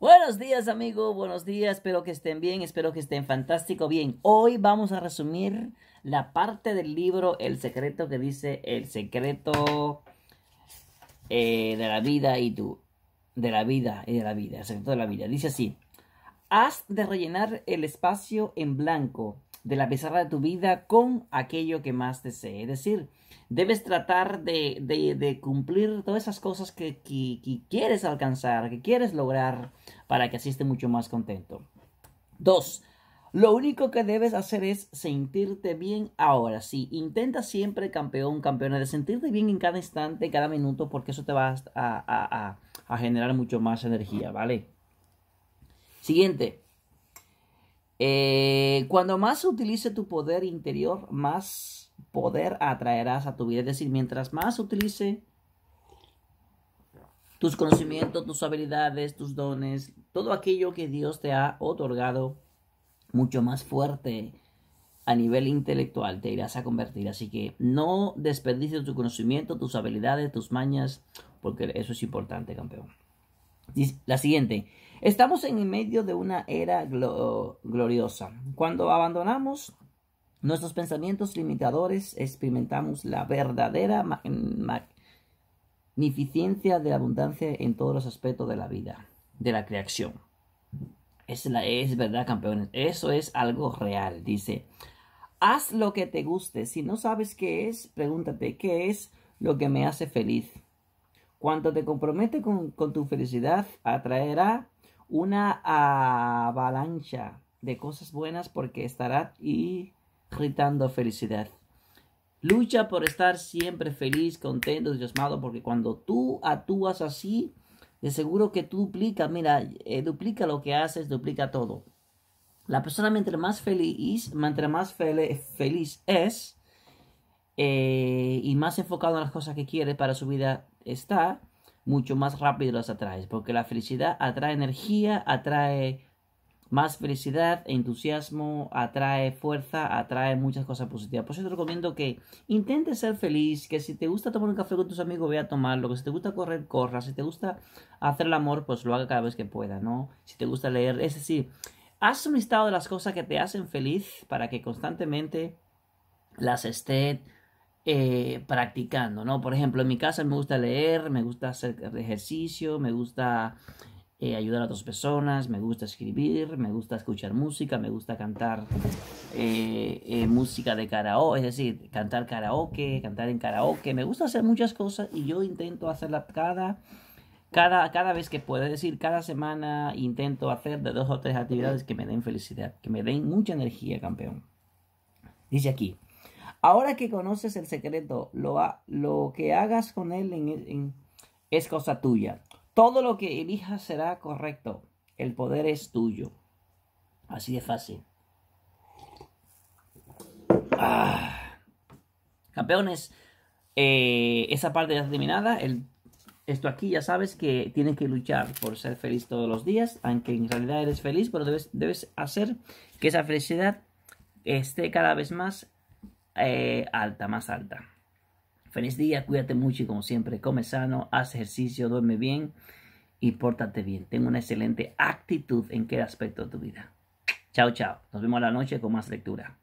Buenos días, amigo. Buenos días. Espero que estén bien. Espero que estén fantástico. Bien, hoy vamos a resumir la parte del libro El secreto que dice el secreto eh, de la vida y tú. De la vida y de la vida. El secreto de la vida. Dice así. Has de rellenar el espacio en blanco de la pizarra de tu vida con aquello que más desees. Es decir, debes tratar de, de, cumplir todas esas cosas que, que, quieres alcanzar, que quieres lograr para que así estés mucho más contento. Dos, lo único que debes hacer es sentirte bien ahora. Sí, intenta siempre, campeón, campeona, de sentirte bien en cada instante, cada minuto, porque eso te va a, a, a generar mucho más energía, ¿vale? Siguiente. Eh, cuando más utilice tu poder interior, más poder atraerás a tu vida. Es decir, mientras más utilice tus conocimientos, tus habilidades, tus dones, todo aquello que Dios te ha otorgado, mucho más fuerte a nivel intelectual te irás a convertir. Así que no desperdicies tu conocimiento, tus habilidades, tus mañas, porque eso es importante, campeón. La siguiente. Estamos en medio de una era gloriosa. Cuando abandonamos nuestros pensamientos limitadores, experimentamos la verdadera magnificencia de la abundancia en todos los aspectos de la vida, de la creación. Es, la, es verdad, campeones. Eso es algo real. Dice, haz lo que te guste. Si no sabes qué es, pregúntate, ¿qué es lo que me hace feliz? Cuando te compromete con, con tu felicidad, atraerá una avalancha de cosas buenas porque estará irritando felicidad. Lucha por estar siempre feliz, contento, entusiasmado, porque cuando tú actúas así, de seguro que tú duplica, mira, eh, duplica lo que haces, duplica todo. La persona mientras más feliz, mientras más feliz es eh, y más enfocado en las cosas que quiere para su vida está, mucho más rápido las atraes, porque la felicidad atrae energía, atrae más felicidad, entusiasmo, atrae fuerza, atrae muchas cosas positivas. Por eso te recomiendo que intentes ser feliz, que si te gusta tomar un café con tus amigos, ve a tomarlo, que si te gusta correr, corra, si te gusta hacer el amor, pues lo haga cada vez que pueda, ¿no? Si te gusta leer, es decir, haz un listado de las cosas que te hacen feliz para que constantemente las estés eh, practicando, ¿no? Por ejemplo, en mi casa me gusta leer, me gusta hacer ejercicio, me gusta eh, ayudar a otras personas, me gusta escribir, me gusta escuchar música, me gusta cantar eh, música de karaoke, es decir, cantar karaoke, cantar en karaoke, me gusta hacer muchas cosas y yo intento hacerla cada, cada, cada vez que puedo, es decir, cada semana intento hacer de dos o tres actividades que me den felicidad, que me den mucha energía, campeón. Dice aquí, Ahora que conoces el secreto, lo, lo que hagas con él es cosa tuya. Todo lo que elijas será correcto. El poder es tuyo. Así de fácil. Ah. Campeones, eh, esa parte ya terminada. esto aquí ya sabes que tienes que luchar por ser feliz todos los días, aunque en realidad eres feliz, pero debes, debes hacer que esa felicidad esté cada vez más eh, alta, más alta. Feliz día, cuídate mucho y como siempre, come sano, haz ejercicio, duerme bien y pórtate bien. Ten una excelente actitud en cada aspecto de tu vida. Chao, chao. Nos vemos la noche con más lectura.